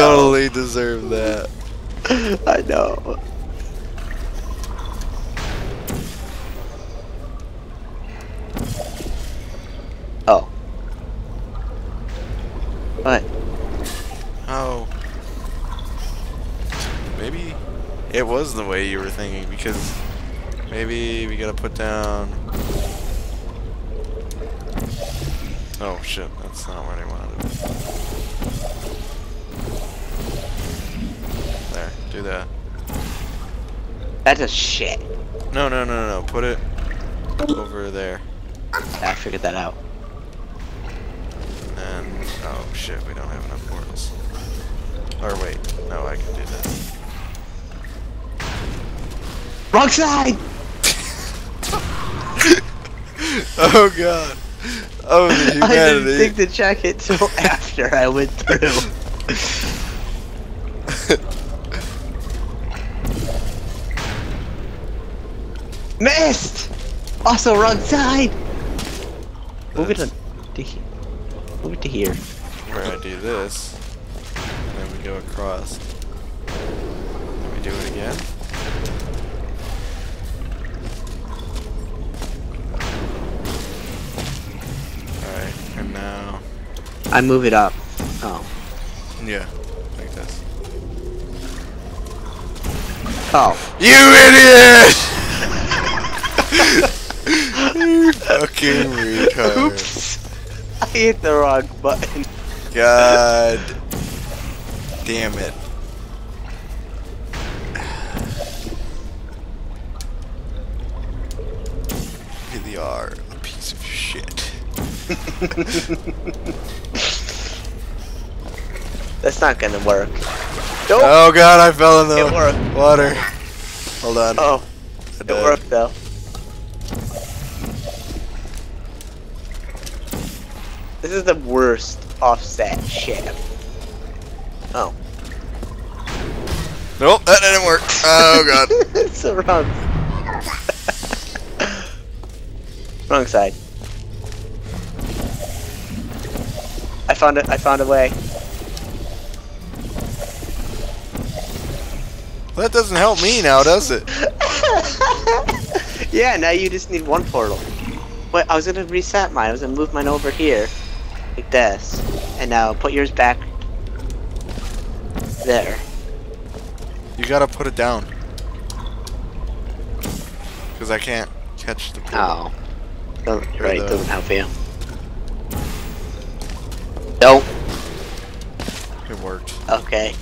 totally deserve that. I know. Oh. What? Oh. Maybe it was the way you were thinking because maybe we gotta put down. Oh shit, that's not what I wanted. Do that. That's a shit. No, no, no, no, no. Put it over there. I figured that out. And oh shit, we don't have enough portals. Or wait, no, I can do that. Wrong side! Oh god. Oh the I didn't think to check it till after I went through. Missed! Also wrong side! Move it to, to Move it to here. We're gonna do this. And then we go across. Then we do it again. Alright, and now. I move it up. Oh. Yeah, like this. Oh. You idiot! You fucking retard. Oops! I hit the wrong button. God damn it. Really are a piece of shit. That's not gonna work. Nope! Oh god, I fell in the water. Hold on. Oh, it worked though. This is the worst offset shit. Oh. Nope, that didn't work. Oh god. it's the wrong. wrong side. I found it. I found a way. that doesn't help me now, does it? yeah, now you just need one portal. Wait, I was gonna reset mine. I was gonna move mine over here, like this, and now put yours back there. You gotta put it down. Because I can't catch the portal. Oh, doesn't, right, the- doesn't help you. Nope. It worked. Okay.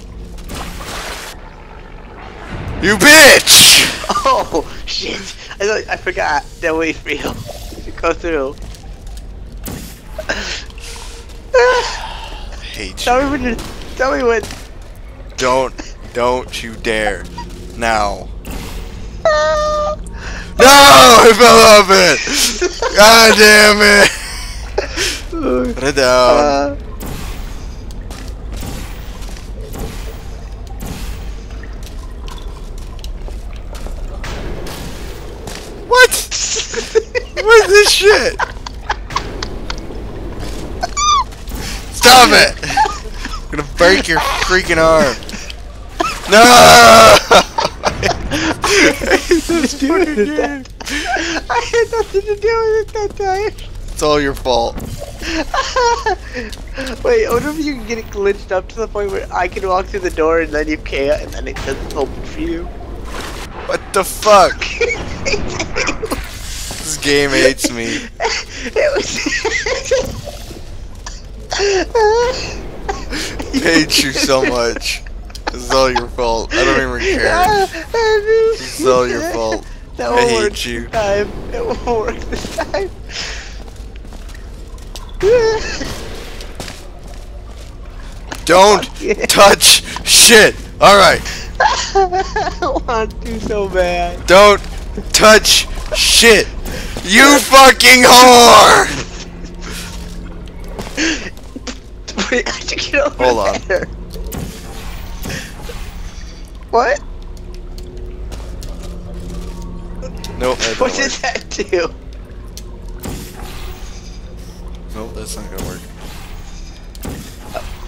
You bitch! Oh shit! I thought, I forgot that way for you to go through. Hate tell you. me when. you- Tell me when. Don't, don't you dare. Now. No! I fell off it! God damn it! Put it down. Uh, what? what is this shit? Stop it! I'm gonna break your freaking arm. No! this fucking game. I had nothing to do with it that time. It's all your fault. Wait, I wonder if you can get it glitched up to the point where I can walk through the door and then you can't, and then it doesn't open for you. What the fuck? This game hates me. it was. I hate you so much. It's all your fault. I don't even care. It's all your fault. That I won't hate work you. This time. It won't work this time. Don't Yeah. touch shit. Alright. I want to so bad. Don't touch shit. You fucking whore! Wait, how'd you get over Hold on. there? What? Nope, What work. that do? Nope, that's not gonna work.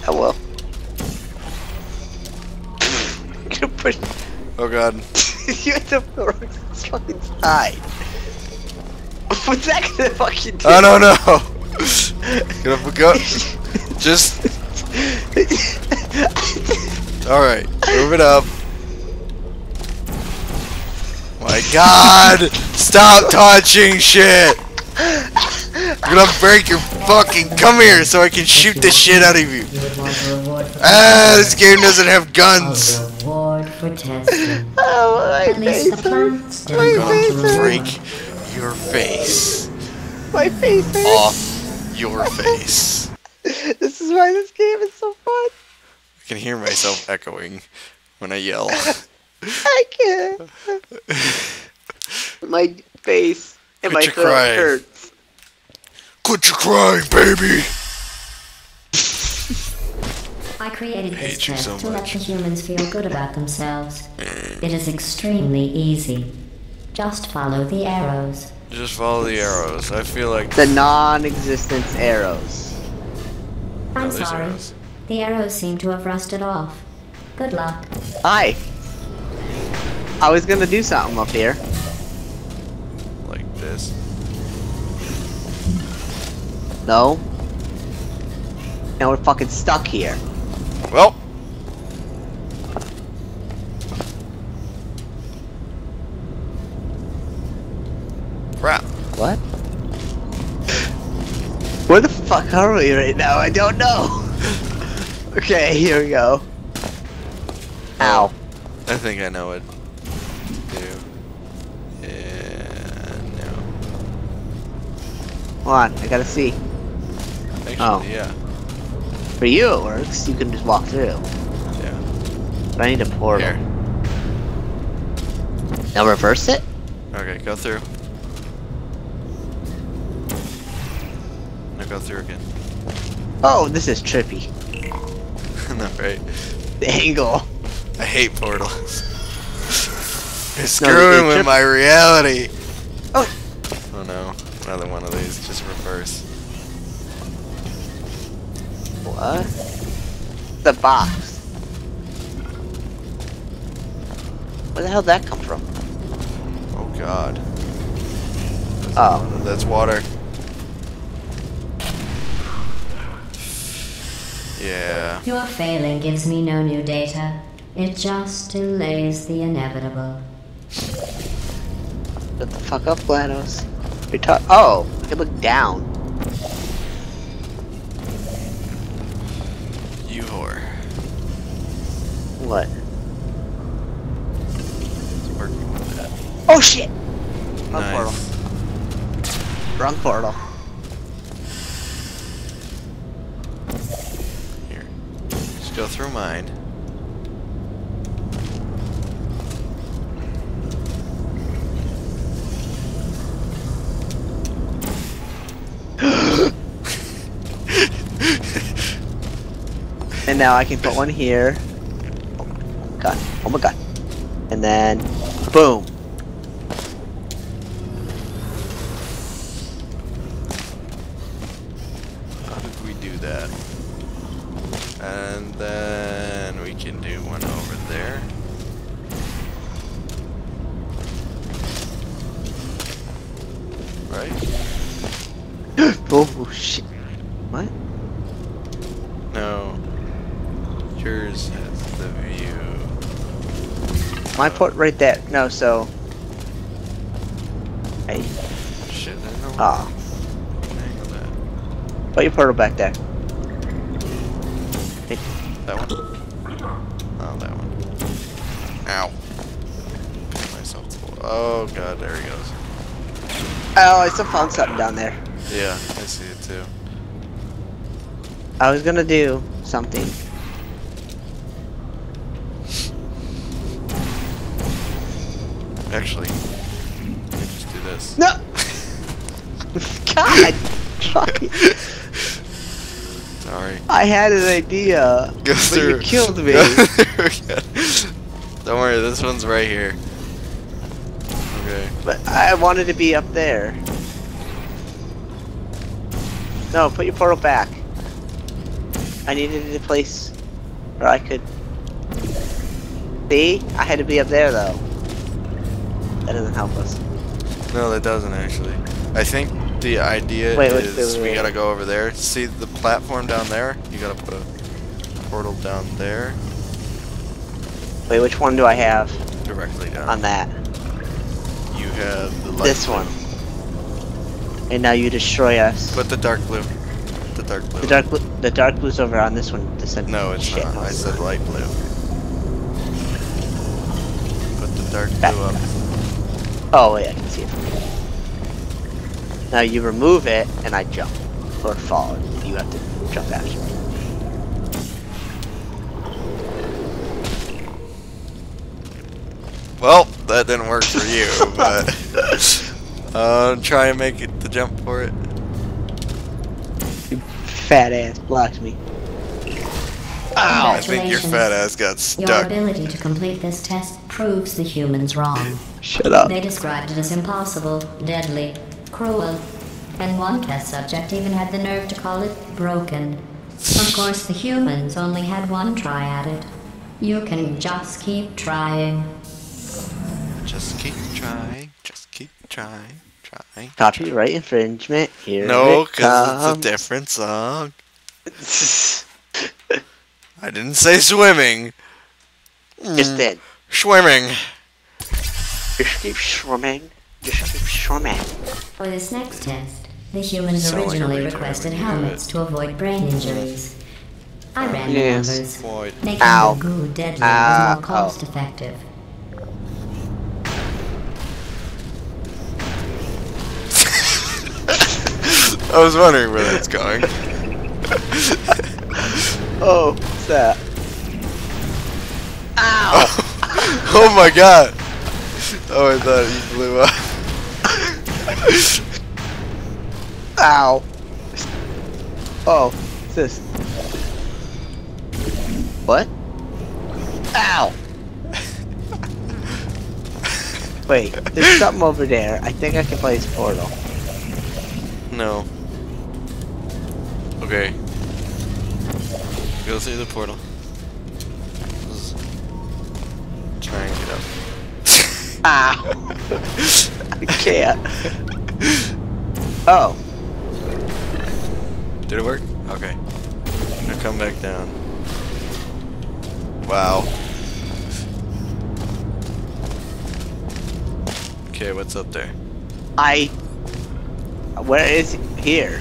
Oh well. push. Oh god. you have the this fucking side. What's that gonna fucking oh, do? Oh no no! Up, go. Just. Alright, move it up. My god! Stop touching shit! I'm gonna break your fucking. Come here so I can shoot the shit out of you. You would want a reward for Ah, this game doesn't have guns. a reward for testing. Oh, my face plants My didn't go face to Break your face My face off your face. This is why this game is so fun. I can hear myself echoing when I yell. I can't. my face and Quit my throat crying. hurts. Quit your crying, baby! I created Hate this test so to let much. the humans feel good about themselves. Mm. It is extremely easy. Just follow the arrows. Just follow the arrows. I feel like The non-existent arrows. I'm Oh, sorry. arrows. The arrows seem to have rusted off. Good luck. Hi. I was gonna do something up here. like this. No. Now we're fucking stuck here. Well, crap. What? Where the fuck are we right now? I don't know. okay, here we go. Ow. I think I know what to do. And no. Hold on, I gotta see. Actually, Oh. yeah. For you it works, you can just walk through. Yeah. But I need a portal. Here. Now reverse it? Okay, go through. Go through again. Oh, this is trippy. Not right. The angle. I hate portals. You're screwing they with my reality. Oh. Oh no, another one of these. Just reverse. What? The box. Where the hell did that come from? Oh god. That's Oh. That's water. Yeah. Your failing gives me no new data. It just delays the inevitable. Shut the fuck up, GLaDOS. You're ta- Oh, I can look down. You whore. What? It's working with that. Oh shit! Wrong portal. Nice. Wrong portal. Go through mine. And now I can put one here. Oh my god. Oh my god. And then, boom. Port right there. No, so. Hey. Shit, I know. Ah. Put your portal back there. That one? Oh, that one. Ow. Myself. full- Oh god, there he goes. Oh, I still found something down there. Yeah, I see it too. I was gonna do something. Actually, me just do this. No! God! Sorry. I had an idea. Go but through. you killed me. Go through again. Don't worry, this one's right here. Okay. But I wanted to be up there. No, put your portal back. I needed a place where I could. See? I had to be up there though. That doesn't help us. No, that doesn't actually. I think the idea Wait, is wait, wait, we gotta go over there. See the platform down there? You gotta put a portal down there, Wait, which one do I have directly down. on that? you have the light. This one. And now you destroy us. Put the dark blue. The dark blue. The dark blue, the dark blue's over on this one. This. No, it's Shit, not. I said light blue. Put the dark Back. blue up. Oh wait, I can see it from here. Now you remove it, and I jump or fall. You have to jump after me. Well, that didn't work for you, but uh, try and make it the jump for it. You Fat ass blocked me. Ow! I think your fat ass got Your stuck. ability to complete this test proves the humans wrong. Shut up. They described it as impossible, deadly, cruel, and one test subject even had the nerve to call it broken. Of course, the humans only had one try at it. You can just keep trying. Just keep trying. Just keep trying. Trying. Copyright infringement. Here No, it because it's a different song. I didn't say swimming. Just did. Swimming. Just keep swimming. Just keep swimming. For this next test, the humans Sound like a originally requested when you do helmets to avoid brain injuries. I ran Yes. the numbers. Void. Making Ow. the goo deadly Ow. was more cost effective. I was wondering where that's going. Oh, what's that? Ow! oh my god. Oh, I thought you blew up. Ow! Oh, what's this? What? Ow! Wait, there's something over there. I think I can place portal. No. Okay. Go through the portal. Ow! I can't. Oh, Did it work? Okay. Now come back down. Wow. Okay, what's up there? I. Where is? Here?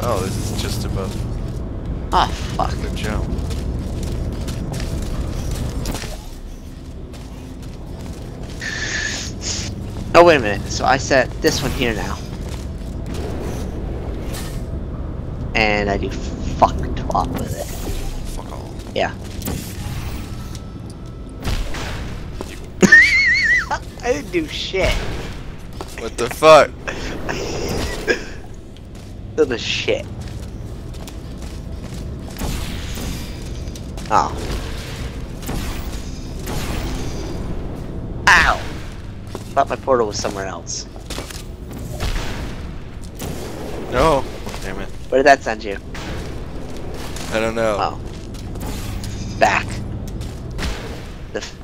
Oh, this is just above Oh, fuck. the jump. Oh, wait a minute. So I set this one here now. And I do fuck twat with it. Fuck all. Yeah. I didn't do shit. What the fuck? Did the shit. Oh. Ow! Thought my portal was somewhere else. No. Damn it. Where did that send you? I don't know. Oh. Back. The f-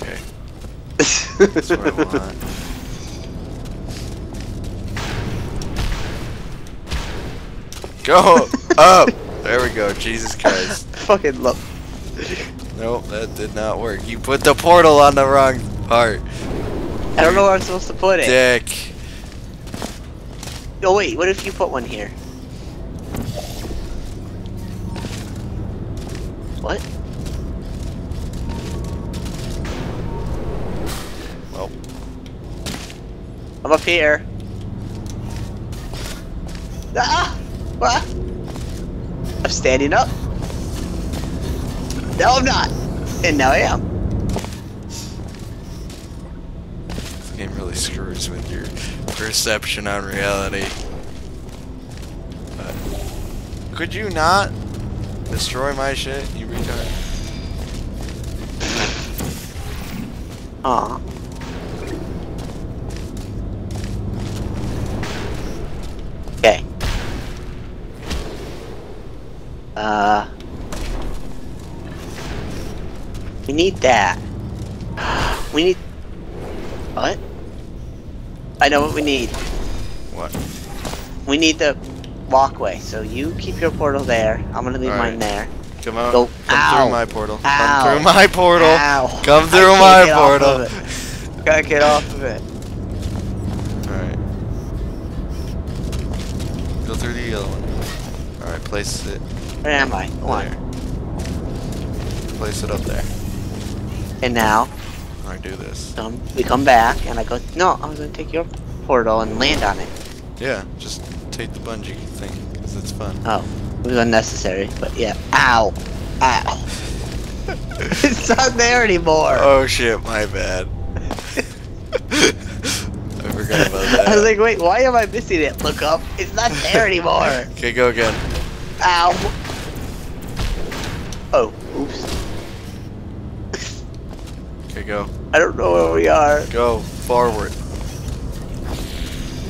Okay. That's what I want. Go up. There we go. Jesus Christ. Fucking look. Nope, that did not work. You put the portal on the wrong part. I don't know where I'm supposed to put it. Dick. Oh wait, what if you put one here? What? Well, I'm up here. Ah! What? I'm standing up. No, I'm not. And now I am. Perception on reality. But could you not destroy my shit, you retard? Aw. Okay. Uh. We need that. We need. What? I know what we need. What? We need the walkway. So you keep your portal there. I'm gonna leave Alright. mine there. Come out. Go- Come Ow. through my portal. Ow. Come through my portal. Ow. Come through my portal. of it. Gotta get off of it. Alright. Go through the yellow one. Alright, place it Where am I? Come there. Place it up there. And now, Alright, do this. um, we come back, and I go, no, I was gonna take your portal and land on it. Yeah, just take the bungee thing, because it's fun. Oh, it was unnecessary, but yeah. Ow. Ow. it's not there anymore. Oh shit, my bad. I forgot about that. I was like, wait, why am I missing it? Look up. It's not there anymore. okay, go again. Ow. Oh, oops. Okay, go. I don't know where we are. Go. Forward.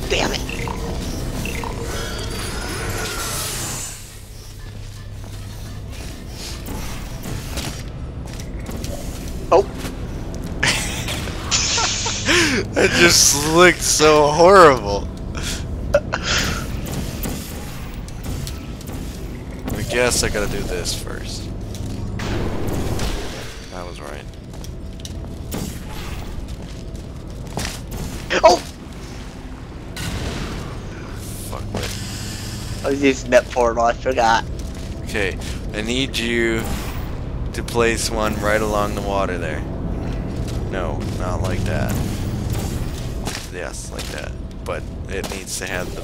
Damn it. Oh, That just looked so horrible. I guess I gotta do this first. That was right. Oh! Fuck with. I was using that portal, I forgot. Okay, I need you to place one right along the water there. No, not like that. Yes, like that. But it needs to have the.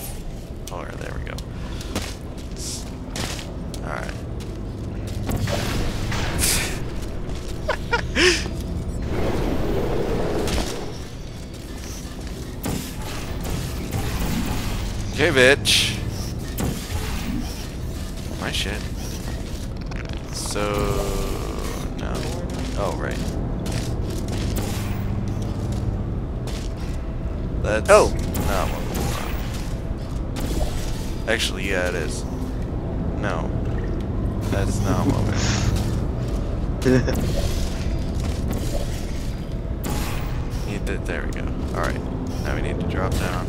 Oh, there we go. Alright. Okay, bitch. Oh, my shit. So no. Oh right. That's Oh. not what we want. Actually, yeah, it is. No. That's not what we want. Need that. There we go. All right. Now we need to drop down.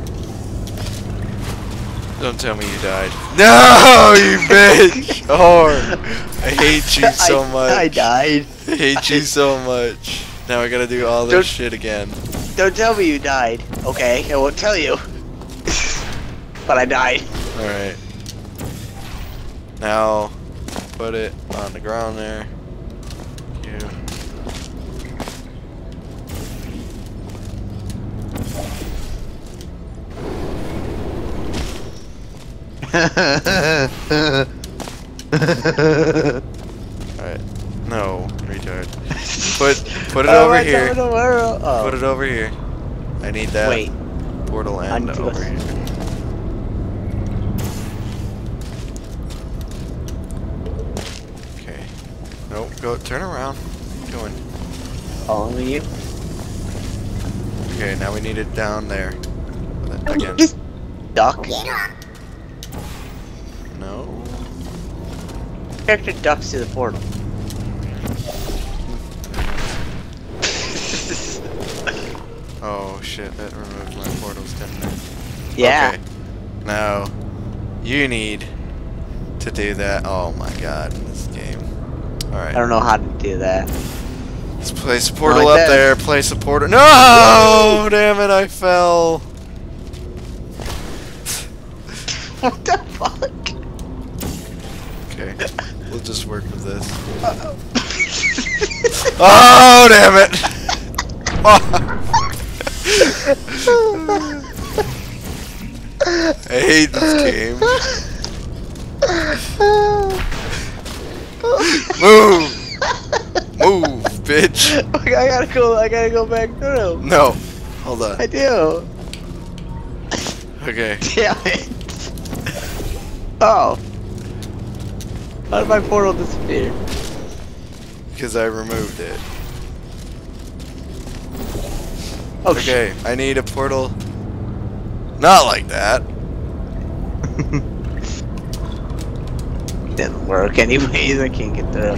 Don't tell me you died. No, you bitch! Whore! I hate you so I, much. I died. I hate you so much. Now I gotta do all this Don't- shit again. Don't tell me you died. Okay, I won't tell you. but I died. Alright. Now, put it on the ground there. Alright. No, retard. Put put it Oh, over here. don't know where- oh. Put it over here. I need that Wait. portal I end need to go over s- here. Okay. Nope, go turn around. Keep going. Following you. Okay, now we need it down there. Again. Just duck. Character ducks to the portal. Oh shit, that removed my portals, didn't it? yeah. Okay. Now, you need to do that. Oh my god, in this game. Alright. I don't know how to do that. Let's place a portal like up that. there. Place a portal. No! Damn it, I fell. What the fuck? Okay. We'll just work with this. Oh, damn it! I hate this game. Move! Move, bitch! Okay, I gotta go. I gotta go back through. No. Hold on. I do. Okay. Damn it. Oh. How did my portal disappear? Because I removed it. Oh shit. Okay, I need a portal. Not like that. Didn't work anyways. I can't get through.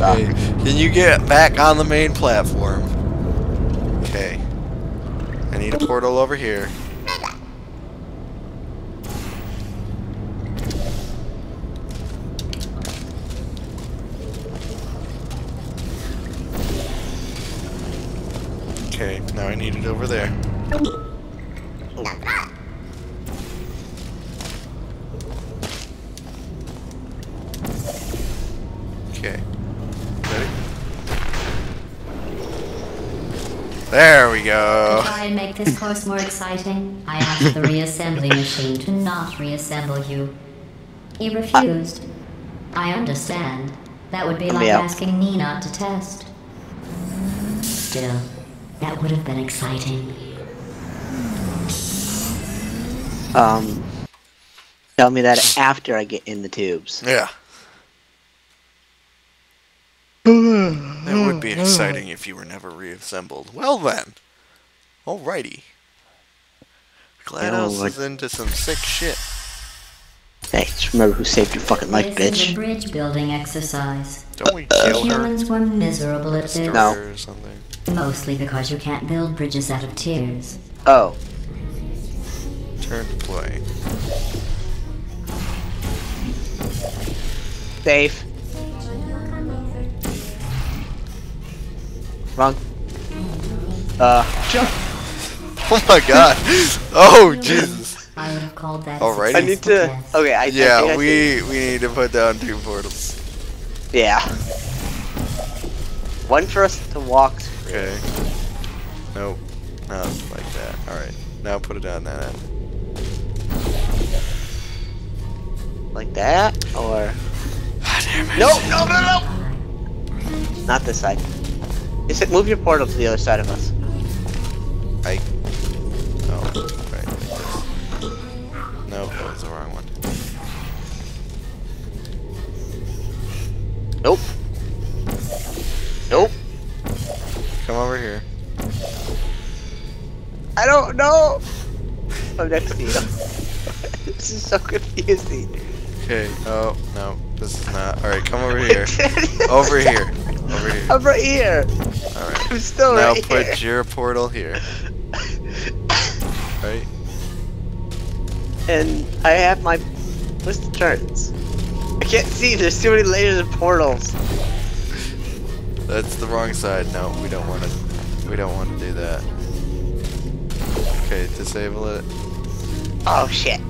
Okay. Can you get back on the main platform? Okay. I need a portal over here. Okay, now I need it over there. Okay. Ready? There we go. To go. try and make this course more exciting, I asked the reassembly machine to not reassemble you. He refused. I understand. That would be like Yeah. asking me not to test. Still, that would have been exciting. Um, tell me that after I get in the tubes. Yeah. That would be exciting if you were never reassembled. Well then. Alrighty. GLaDOS Oh, is into some sick shit. Hey, just remember who saved your fucking life, this is a bitch. bridge building exercise. Don't we The kill her? humans were miserable at Destroy this. No. or something? Mostly because you can't build bridges out of tears. Oh, Turn to play. safe. Wrong. Uh, jump. Oh my god. Oh Jesus. I would have called that. a Alrighty. I need to. test. Okay, I. I think Yeah, I we we need to put down two portals. yeah. One for us to walk through. Okay. Nope. Not like that. Alright. Now put it down that end. Like that, or ah, damn it. no, no, no, no. Not this side. Just move your portal to the other side of us. I. Oh, right. Like. Nope, that was the wrong one. Nope. Next to you. this is so confusing. Okay. Oh no, this is not. All right, come over here. over here. Over here. I'm right here. All right. I'm still Now right put here. your portal here. Right. And I have my list of turns. I can't see. There's too many layers of portals. That's the wrong side. No, we don't want to. We don't want to do that. Okay, disable it. Oh shit.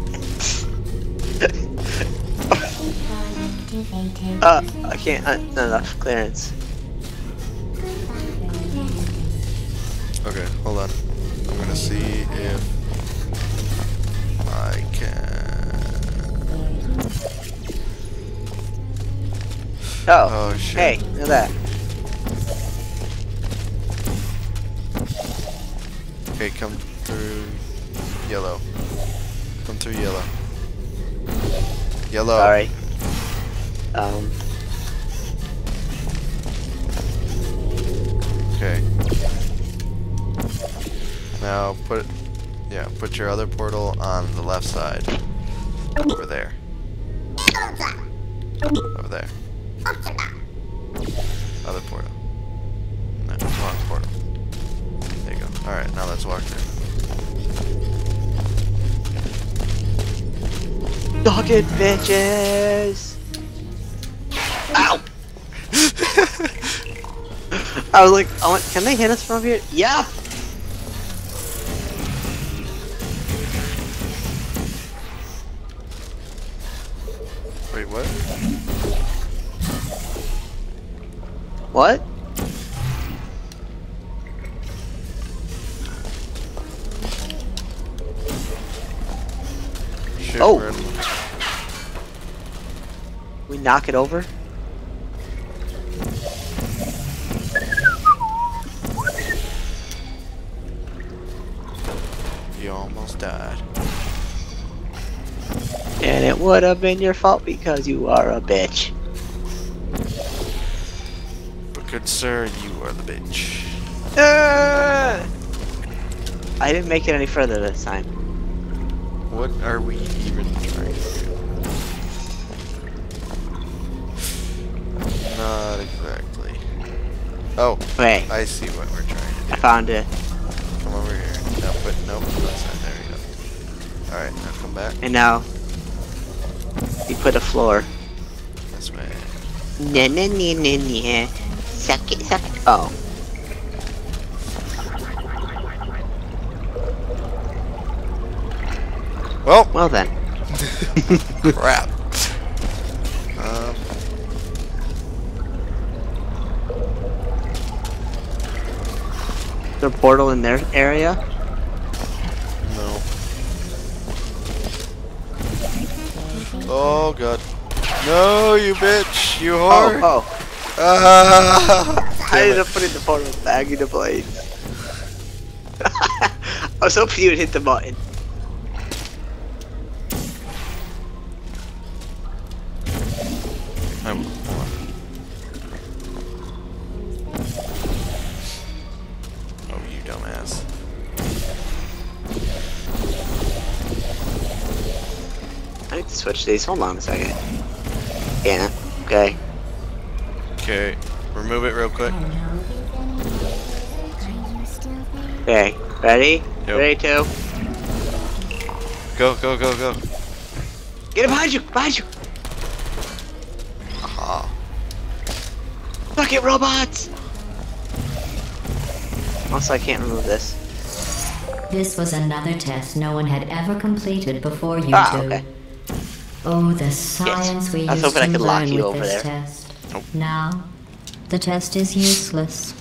uh, I can't. Uh, not enough clearance. Okay, hold on. I'm gonna see if I can. Oh. Oh shit. Hey, look at that. Okay, come through yellow. Through yellow. Yellow. Sorry. Um. Okay. Now put, yeah, put your other portal on the left side. Over there. Over there. Other portal. No, wrong portal. There you go. Alright, now let's walk through. Dog it, bitches! Ow! I was like, I went, can they hit us from here? Yeah! Wait, what? What? Shit, Oh. we're in- We knock it over? You almost died. And it would have been your fault because you are a bitch. But good sir, you are the bitch. Ah! I didn't make it any further this time. What are we even Oh, Wait, I see what we're trying to do. I found it. Come over here. No, but nope. That's not. There you go. All right, now come back And now, you put a floor. this way. Nah, nah, nah, nah, nah. Suck it, suck it. Oh. Well, Well then. crap. Um, Is there a portal in their area? no. Oh god. No, you bitch, you whore. Oh, oh. Ah, I ended up putting the portal back into place. I was hoping you would hit the button. Um, switch these. Hold on a second. Yeah. Okay. Okay, remove it real quick. Okay. Ready? Yep. Ready to Go, go, go, go. get it behind you. Behind you. Aha. Fuck it, robots. Also, I can't remove this. This was another test no one had ever completed before you Ah, two. okay. Oh, the science we I was used hoping I to could lock you with over this there. test. Nope. Now, the test is useless.